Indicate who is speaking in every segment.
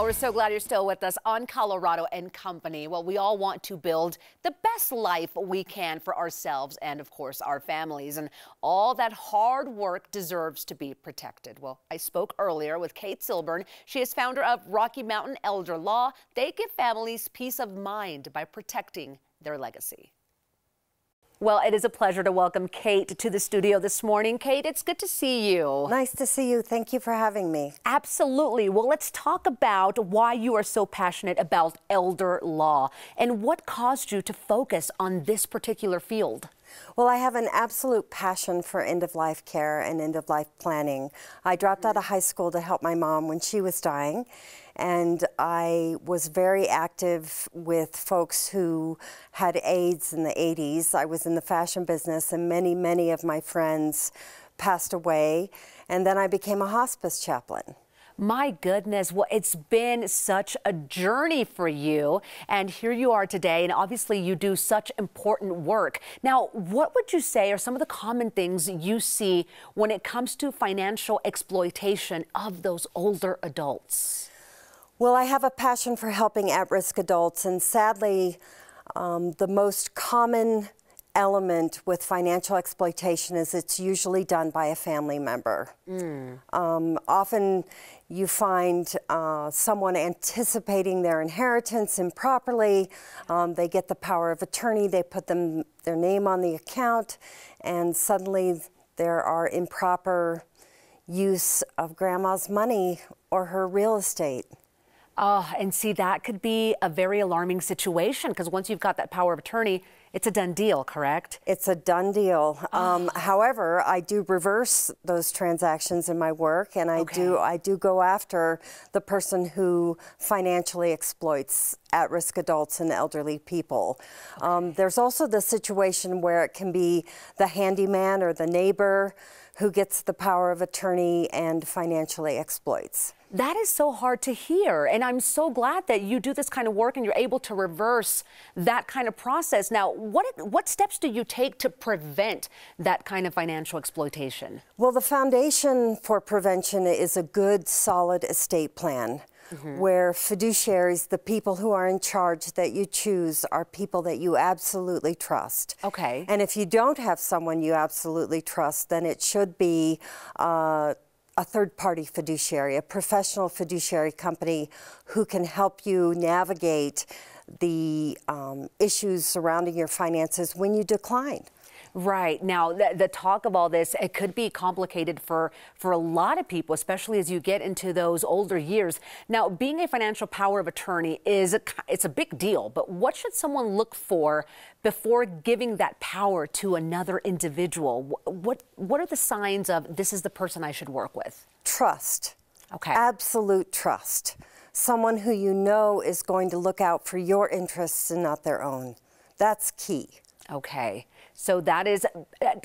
Speaker 1: Well, we're so glad you're still with us on Colorado and Company. Well, we all want to build the best life we can for ourselves and, of course, our families. And all that hard work deserves to be protected. Well, I spoke earlier with Kate Silburn. She is founder of Rocky Mountain Elder Law. They give families peace of mind by protecting their legacy. Well, it is a pleasure to welcome Kate to the studio this morning. Kate, it's good to see you.
Speaker 2: Nice to see you. Thank you for having me.
Speaker 1: Absolutely. Well, let's talk about why you are so passionate about elder law and what caused you to focus on this particular field.
Speaker 2: Well, I have an absolute passion for end of life care and end of life planning. I dropped out of high school to help my mom when she was dying, and I was very active with folks who had AIDS in the 80s. I was in the fashion business, and many, many of my friends passed away, and then I became a hospice chaplain.
Speaker 1: My goodness, well, it's been such a journey for you. And here you are today, and obviously you do such important work. Now, what would you say are some of the common things you see when it comes to financial exploitation of those older adults?
Speaker 2: Well, I have a passion for helping at risk adults, and sadly, um, the most common element with financial exploitation is it's usually done by a family member. Mm. Um, often you find uh, someone anticipating their inheritance improperly. Um, they get the power of attorney, they put them their name on the account, and suddenly there are improper use of grandma's money or her real estate.
Speaker 1: Oh, and see, that could be a very alarming situation because once you've got that power of attorney, it's a done deal, correct?
Speaker 2: It's a done deal. Oh. Um, however, I do reverse those transactions in my work, and I okay. do I do go after the person who financially exploits at-risk adults and elderly people. Okay. Um, there's also the situation where it can be the handyman or the neighbor who gets the power of attorney and financially exploits.
Speaker 1: That is so hard to hear. And I'm so glad that you do this kind of work and you're able to reverse that kind of process. Now, what, what steps do you take to prevent that kind of financial exploitation?
Speaker 2: Well, the foundation for prevention is a good, solid estate plan. Mm -hmm. where fiduciaries, the people who are in charge that you choose, are people that you absolutely trust.
Speaker 1: Okay.
Speaker 2: And if you don't have someone you absolutely trust, then it should be uh, a third party fiduciary, a professional fiduciary company who can help you navigate the um, issues surrounding your finances when you decline.
Speaker 1: Right. Now, the, the, talk of all this, it could be complicated for, for a lot of people, especially as you get into those older years. Now, being a financial power of attorney is a, it's a big deal, but what should someone look for before giving that power to another individual? What, what are the signs of this is the person I should work with?
Speaker 2: Trust.
Speaker 1: Okay.
Speaker 2: Absolute trust. Someone who you know is going to look out for your interests and not their own. That's key.
Speaker 1: Okay. So that is uh,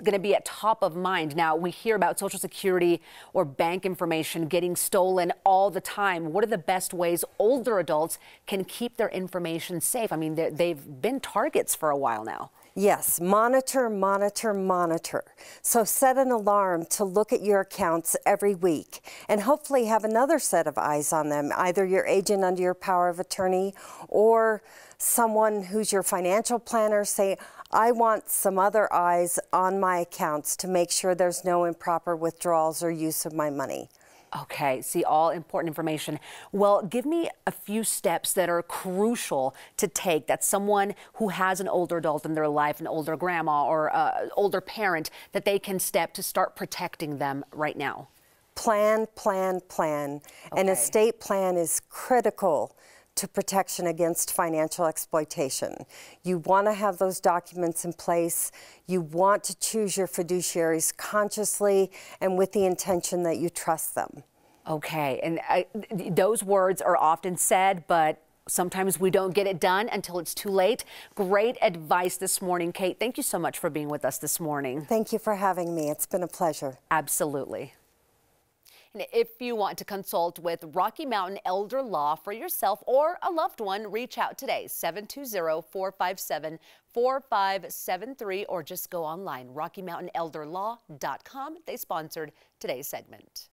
Speaker 1: going to be at top of mind. Now, we hear about Social Security or bank information getting stolen all the time. What are the best ways older adults can keep their information safe? I mean, they've been targets for a while now.
Speaker 2: Yes, monitor, monitor, monitor. So set an alarm to look at your accounts every week and hopefully have another set of eyes on them, either your agent under your power of attorney or someone who's your financial planner say, I want some other eyes on my accounts to make sure there's no improper withdrawals or use of my money.
Speaker 1: Okay, see all important information. Well, give me a few steps that are crucial to take that someone who has an older adult in their life, an older grandma or uh, older parent, that they can step to start protecting them right now.
Speaker 2: Plan, plan, plan. Okay. An estate plan is critical to protection against financial exploitation. You want to have those documents in place. You want to choose your fiduciaries consciously and with the intention that you trust them.
Speaker 1: Okay, and I, those words are often said, but sometimes we don't get it done until it's too late. Great advice this morning, Kate. Thank you so much for being with us this morning.
Speaker 2: Thank you for having me. It's been a pleasure.
Speaker 1: Absolutely. And if you want to consult with Rocky Mountain Elder Law for yourself or a loved one, reach out today, 720-457-4573, or just go online, RockyMountainElderLaw.com. They sponsored today's segment.